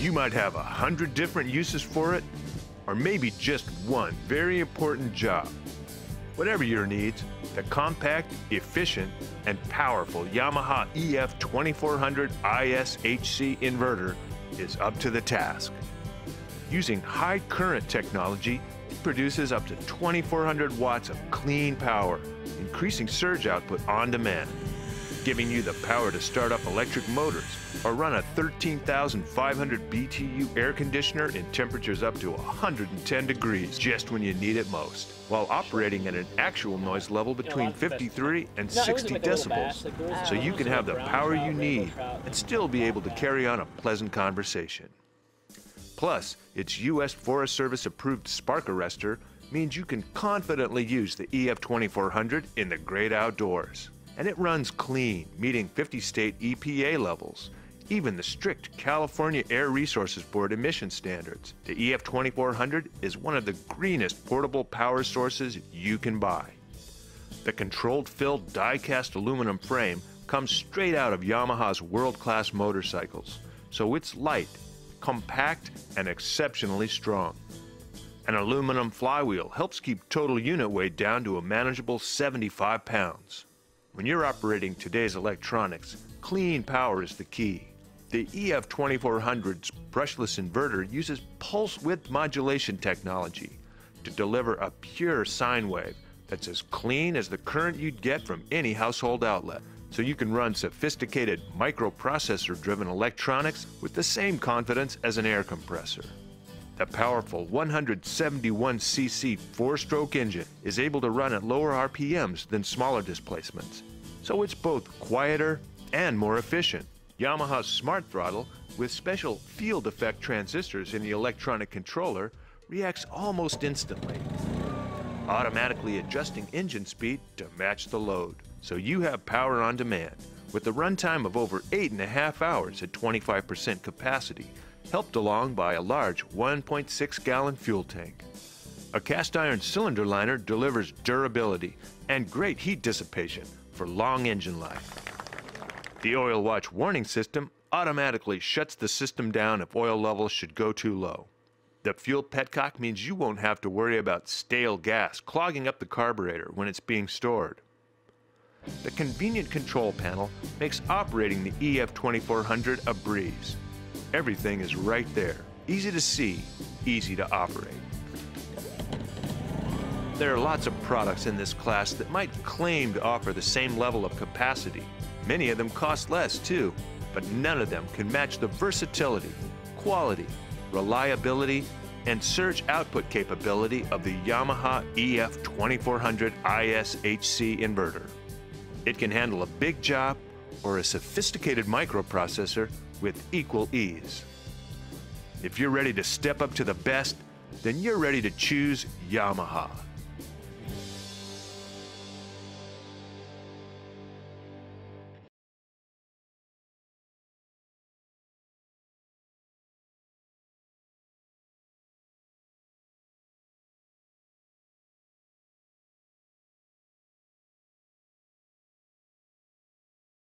You might have a hundred different uses for it, or maybe just one very important job. Whatever your needs, the compact, efficient, and powerful Yamaha EF2400 ISHC inverter is up to the task. Using high current technology, it produces up to 2400 watts of clean power, increasing surge output on demand, giving you the power to start up electric motors or run a 13,500 BTU air conditioner in temperatures up to 110 degrees just when you need it most, while operating at an actual noise level between 53 and 60 decibels, so you can have the power you need and still be able to carry on a pleasant conversation. Plus, its U.S. Forest Service approved spark arrestor means you can confidently use the EF2400 in the great outdoors. And it runs clean, meeting 50 state EPA levels, even the strict California Air Resources Board emission standards. The EF2400 is one of the greenest portable power sources you can buy. The controlled fill die-cast aluminum frame comes straight out of Yamaha's world-class motorcycles, so it's light, compact, and exceptionally strong. An aluminum flywheel helps keep total unit weight down to a manageable 75 pounds. When you're operating today's electronics, clean power is the key. The EF2400's brushless inverter uses pulse width modulation technology to deliver a pure sine wave that's as clean as the current you'd get from any household outlet. So you can run sophisticated microprocessor driven electronics with the same confidence as an air compressor. The powerful 171cc four stroke engine is able to run at lower RPMs than smaller displacements. So it's both quieter and more efficient. Yamaha's Smart Throttle, with special field effect transistors in the electronic controller, reacts almost instantly, automatically adjusting engine speed to match the load. So you have power on demand, with a runtime of over eight and a half hours at 25% capacity, helped along by a large 1.6 gallon fuel tank. A cast iron cylinder liner delivers durability and great heat dissipation for long engine life. The Oil Watch warning system automatically shuts the system down if oil levels should go too low. The fuel petcock means you won't have to worry about stale gas clogging up the carburetor when it's being stored. The convenient control panel makes operating the EF2400 a breeze. Everything is right there, easy to see, easy to operate. There are lots of products in this class that might claim to offer the same level of capacity, Many of them cost less too, but none of them can match the versatility, quality, reliability, and surge output capability of the Yamaha EF2400 ISHC inverter. It can handle a big job or a sophisticated microprocessor with equal ease. If you're ready to step up to the best, then you're ready to choose Yamaha.